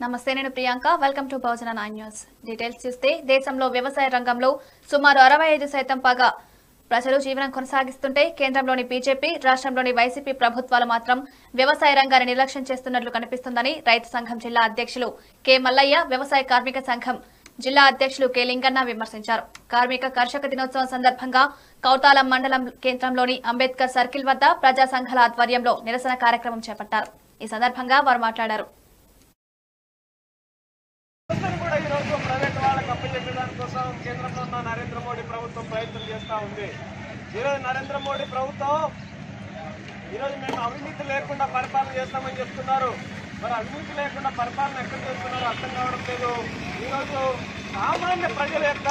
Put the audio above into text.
నమస్తే నేను Priyanka. Welcome to భోజన నైన్ న్యూస్ డీటెయిల్స్ చూస్తే దేశంలో వ్యవసాయ రంగంలో సుమారు అరవై ఐదు శాతం పగా ప్రజలు జీవనం కొనసాగిస్తుంటే కేంద్రంలోని బీజేపీ రాష్ట్రంలోని వైసీపీ ప్రభుత్వాలు మాత్రం వ్యవసాయ రంగాన్ని నిర్లక్ష్యం చేస్తున్నట్లు కనిపిస్తుందని రైతు సంఘం జిల్లా అధ్యక్షులు కె. మల్లయ్య వ్యవసాయ కార్మిక సంఘం జిల్లా అధ్యక్షులు కె. లింగన్న విమర్శించారు. కార్మిక కర్షక దినోత్సవం సందర్భంగా కౌతాలం మండలం కేంద్రంలోని అంబేద్కర్ సర్కిల్ వద్ద ప్రజా సంఘాల ఆధ్వర్యంలో నిరసన కార్యక్రమం చేపట్టారు. ఈ సందర్భంగా వారు మాట్లాడారు. కేంద్రంలో ఉన్న నరేంద్ర మోడీ ప్రభుత్వం ప్రయత్నం చేస్తూ ఉంది. ఈరోజు నరేంద్ర మోడీ ప్రభుత్వం ఈరోజు మేము అవినీతి లేకుండా పరిపాలన చేస్తామని చెప్తున్నారు. మరి అవినీతి లేకుండా పరిపాలన ఎక్కడ చేస్తున్నారో అర్థం కావడం లేదు. ఈరోజు సామాన్య ప్రజల యొక్క